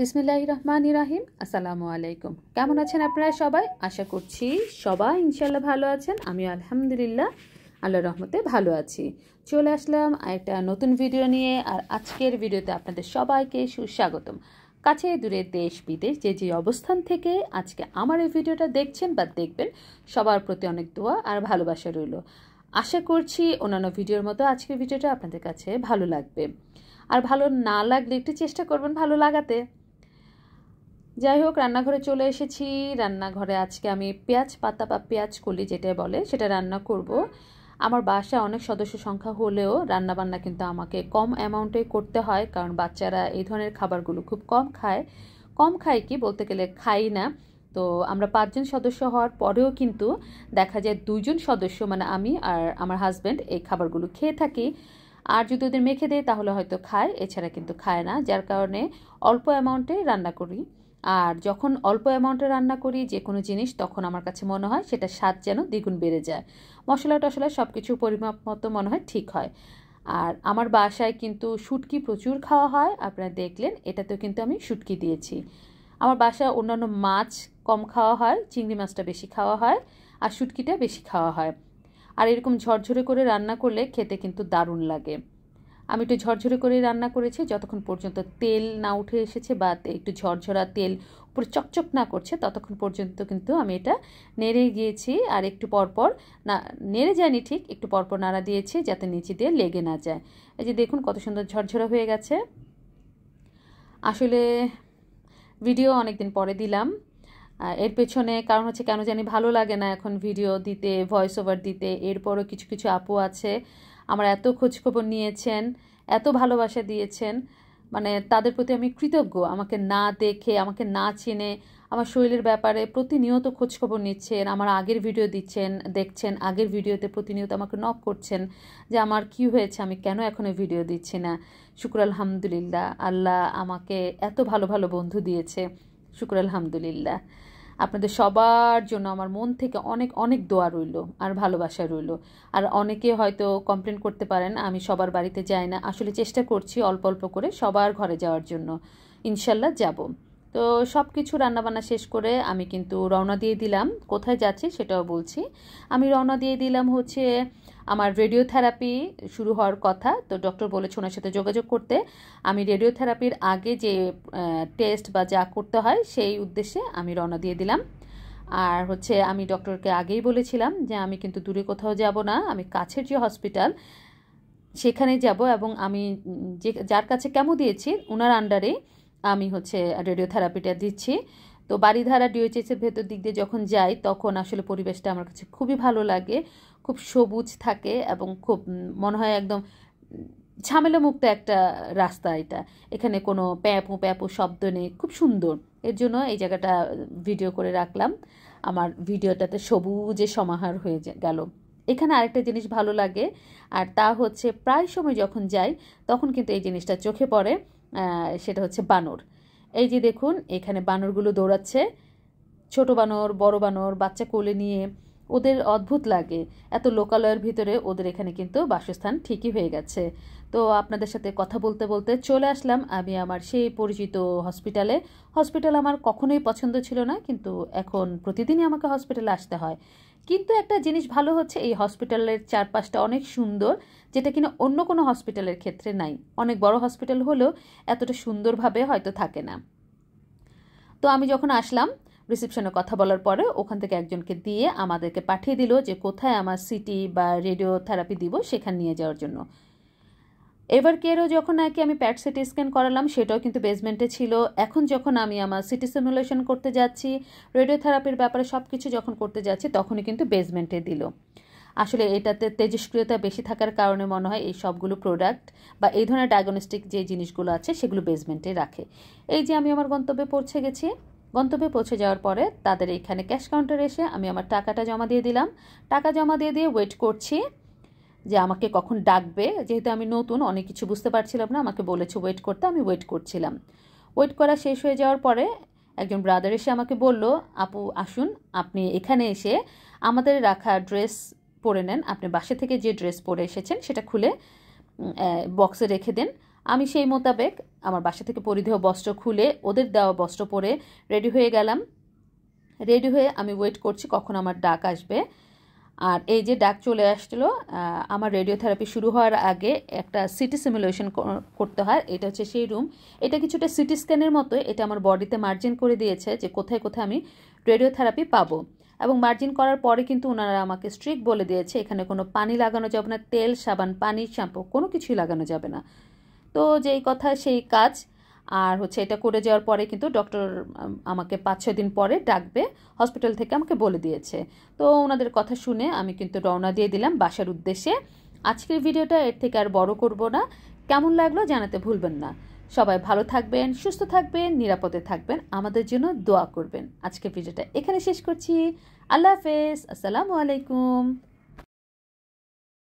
বিসমিল্লাহ রহমান ইরাহিম আসসালামু আলাইকুম। কেমন আছেন আপনারা সবাই? আশা করছি সবাই ইনশাল্লাহ ভালো আছেন। আমি আলহামদুলিল্লাহ আল্লাহ রহমতে ভালো আছি। চলে আসলাম একটা নতুন ভিডিও নিয়ে, আর আজকের ভিডিওতে আপনাদের সবাইকে সুস্বাগতম। কাছে দূরে দেশ, বিদেশ, যে যে অবস্থান থেকে আজকে আমার এই ভিডিওটা দেখছেন বা দেখবেন, সবার প্রতি অনেক দোয়া আর ভালোবাসা রইল। আশা করছি অন্যান্য ভিডিওর মতো আজকের ভিডিওটা আপনাদের কাছে ভালো লাগবে। আর ভালো না লাগলে একটু চেষ্টা করবেন ভালো লাগাতে। যাই হোক, রান্নাঘরে চলে এসেছি। রান্নাঘরে আজকে আমি পেঁয়াজ পাতা বা পেঁয়াজ কলি যেটা বলে, সেটা রান্না করব। আমার বাসায় অনেক সদস্য সংখ্যা হলেও রান্নাবান্না কিন্তু আমাকে কম অ্যামাউন্টে করতে হয়, কারণ বাচ্চারা এই ধরনের খাবারগুলো খুব কম খায়। কম খায় কি বলতে গেলে খাই না। তো আমরা পাঁচজন সদস্য হওয়ার পরেও কিন্তু দেখা যায় দুজন সদস্য মানে আমি আর আমার হাজব্যান্ড এই খাবারগুলো খেয়ে থাকি। আর যদি ওদের মেখে দেয়, তাহলে হয়তো খায়, এছাড়া কিন্তু খায় না। যার কারণে অল্প অ্যামাউন্টে রান্না করি। আর যখন অল্প অ্যামাউন্টে রান্না করি যে কোনো জিনিস, তখন আমার কাছে মনে হয় সেটা স্বাদ যেন দ্বিগুণ বেড়ে যায়। মশলা টশলা সব কিছু পরিমাপ মতো মনে হয় ঠিক হয়। আর আমার বাসায় কিন্তু শুটকি প্রচুর খাওয়া হয়, আপনারা দেখলেন, এটাতেও কিন্তু আমি শুটকি দিয়েছি। আমার বাসায় অন্যান্য মাছ কম খাওয়া হয়, চিংড়ি মাছটা বেশি খাওয়া হয়, আর শুটকিটা বেশি খাওয়া হয়। আর এরকম ঝরঝরে করে রান্না করলে খেতে কিন্তু দারুণ লাগে। আমি একটু ঝরঝরে করে রান্না করেছি, যতক্ষণ পর্যন্ত তেল না উঠে এসেছে বা একটু ঝরঝরা তেল উপরে চকচক না করছে, ততক্ষণ পর্যন্ত কিন্তু আমি এটা নেড়ে গিয়েছি। আর একটু পরপর না, নেড়ে যায়নি ঠিক, একটু পরপর নাড়া দিয়েছি যাতে নিচে দিয়ে লেগে না যায়। এই যে দেখুন কত সুন্দর ঝরঝরা হয়ে গেছে। আসলে ভিডিও অনেকদিন পরে দিলাম। এর পেছনে কারণ হচ্ছে কেন জানি ভালো লাগে না এখন ভিডিও দিতে ভয়েস ওভার দিতে, এরপরও কিছু কিছু আপু আছে। আমার এত খোঁজখবর নিয়েছেন, এত ভালোবাসা দিয়েছেন। মানে তাদের প্রতি আমি কৃতজ্ঞ। আমাকে না দেখে, আমাকে না চিনে, আমার শরীরের ব্যাপারে প্রতিনিয়ত খোঁজখবর নিচ্ছেন, আমার আগের ভিডিও দিচ্ছেন, দেখছেন, আগের ভিডিওতে প্রতিনিয়ত আমাকে নক করছেন যে আমার কি হয়েছে, আমি কেন এখনও ভিডিও দিচ্ছি না। শুক্র আলহামদুলিল্লাহ, আল্লাহ আমাকে এত ভালো ভালো বন্ধু দিয়েছে। শুক্র আলহামদুলিল্লাহ। আপনাদের সবার জন্য আমার মন থেকে অনেক অনেক দোয়া রইল আর ভালোবাসা রইল। আর অনেকে হয়তো কমপ্লেন করতে পারেন, আমি সবার বাড়িতে যাই না। আসলে চেষ্টা করছি অল্প অল্প করে সবার ঘরে যাওয়ার জন্য। ইনশাল্লাহ যাব। তো সব কিছু রান্নাবান্না শেষ করে আমি কিন্তু রওনা দিয়ে দিলাম। কোথায় যাচ্ছি সেটাও বলছি। আমি রওনা দিয়ে দিলাম হচ্ছে আমার রেডিওথেরাপি শুরু হওয়ার কথা। তো ডক্টর বলেছে ওনার সাথে যোগাযোগ করতে। আমি রেডিওথেরাপির আগে যে টেস্ট বা যা করতে হয় সেই উদ্দেশ্যে আমি রওনা দিয়ে দিলাম। আর হচ্ছে আমি ডক্টরকে আগেই বলেছিলাম যে আমি কিন্তু দূরে কোথাও যাব না। আমি কাছের যে হসপিটাল সেখানে যাব এবং আমি যে, যার কাছে কেমো দিয়েছি ওনার আন্ডারে আমি হচ্ছে রেডিওথেরাপিটা দিচ্ছি। তো বাড়িধারা ডিওএইচএসের ভেতর দিক দিয়ে যখন যাই, তখন আসলে পরিবেশটা আমার কাছে খুবই ভালো লাগে। খুব সবুজ থাকে এবং খুব মনে হয় একদম ঝামেলা মুক্ত একটা রাস্তা এটা। এখানে কোনো প্যাপু প্যাপু শব্দ নেই, খুব সুন্দর। এর জন্য এই জায়গাটা ভিডিও করে রাখলাম। আমার ভিডিওটাতে সবুজে সমাহার হয়ে গেল। এখানে আরেকটা জিনিস ভালো লাগে, আর তা হচ্ছে প্রায় সময় যখন যাই, তখন কিন্তু এই জিনিসটা চোখে পড়ে। সেটা হচ্ছে বানর। এই যে দেখুন, এখানে বানরগুলো দৌড়াচ্ছে। ছোট বানর, বড় বানর, বাচ্চা কোলে নিয়ে ওদের অদ্ভুত লাগে। এত লোকালয়ের ভিতরে ওদের এখানে কিন্তু বাসস্থান ঠিকই হয়ে গেছে। তো আপনাদের সাথে কথা বলতে বলতে চলে আসলাম আমি আমার সেই পরিচিত হসপিটালে। হসপিটাল আমার কখনোই পছন্দ ছিল না, কিন্তু এখন প্রতিদিনই আমাকে হসপিটালে আসতে হয়। কিন্তু একটা জিনিস ভালো হচ্ছে, এই হসপিটালের চারপাশটা অনেক সুন্দর, যেটা কিনা অন্য কোনো হসপিটালের ক্ষেত্রে নাই। অনেক বড় হসপিটাল হলেও এতটা সুন্দরভাবে হয়তো থাকে না। তো আমি যখন আসলাম রিসেপশনে কথা বলার পরে ওখান থেকে একজনকে দিয়ে আমাদেরকে পাঠিয়ে দিল যে কোথায় আমার সিটি বা রেডিও থেরাপি দিব সেখানে নিয়ে যাওয়ার জন্য। এবার কেয়ারও যখন নাকি আমি প্যাট সিটি স্ক্যান করালাম, সেটাও কিন্তু বেসমেন্টে ছিল। এখন যখন আমি আমার সিটি সিমুলেশন করতে যাচ্ছি রেডিওথেরাপির ব্যাপারে সব কিছু যখন করতে যাচ্ছি, তখনই কিন্তু বেসমেন্টে দিল। আসলে এটাতে তেজস্ক্রিয়তা বেশি থাকার কারণে মনে হয় এই সবগুলো প্রোডাক্ট বা এই ধরনের ডায়াগনস্টিক যে জিনিসগুলো আছে, সেগুলো বেসমেন্টে রাখে। এই যে আমি আমার গন্তব্যে পৌঁছে গেছি, গন্তব্যে পৌঁছে যাওয়ার পরে তাদের এখানে ক্যাশ কাউন্টারে এসে আমি আমার টাকাটা জমা দিয়ে দিলাম। টাকা জমা দিয়ে দিয়ে ওয়েট করছি। যে আমাকে কখন ডাকবে, যেহেতু আমি নতুন, অনেক কিছু বুঝতে পারছিলাম না, আমাকে বলেছে ওয়েট করতে, আমি ওয়েট করছিলাম। ওয়েট করা শেষ হয়ে যাওয়ার পরে একজন ব্রাদার এসে আমাকে বলল, আপু, আসুন, আপনি এখানে এসে আমাদের রাখা ড্রেস পরে নেন, আপনি বাসা থেকে যে ড্রেস পরে এসেছেন, সেটা খুলে বক্সে রেখে দেন। আমি সেই মোতাবেক আমার বাসা থেকে পরিধেয় বস্ত্র খুলে, ওদের দেওয়া বস্ত্র পরে রেডি হয়ে গেলাম। রেডি হয়ে আমি ওয়েট করছি কখন আমার ডাক আসবে। আর এই যে ডাক চলে আসছিল আমার রেডিওথেরাপি শুরু হওয়ার আগে একটা সিটি সিমুলেশন করতে হয়, এটা হচ্ছে সেই রুম। এটা কিছুটা সিটি স্ক্যানের মতো, এটা আমার বডিতে মার্জিন করে দিয়েছে যে কোথায় কোথায় আমি রেডিওথেরাপি পাবো। এবং মার্জিন করার পরে কিন্তু ওনারা আমাকে স্ট্রিক বলে দিয়েছে, এখানে কোনো পানি লাগানো যাবে না, তেল, সাবান, পানি, শ্যাম্পু, কোনো কিছুই লাগানো যাবে না। তো যেই কথা, সেই কাজ আর হচ্ছে এটা করে যাওয়ার পরে কিন্তু ডক্টর আমাকে পাঁচ, ছয় দিন পরে ডাকবে হসপিটাল থেকে আমাকে বলে দিয়েছে। তো ওনাদের কথা শুনে আমি কিন্তু রওনা দিয়ে দিলাম বাসার উদ্দেশ্যে। আজকের ভিডিওটা এর থেকে আর বড় করব না। কেমন লাগল জানাতে ভুলবেন না। সবাই ভালো থাকবেন, সুস্থ থাকবেন, নিরাপদে থাকবেন। আমাদের জন্য দোয়া করবেন। আজকের ভিডিওটা এখানে শেষ করছি। আল্লাহ হাফেজ। আসসালামু আলাইকুম।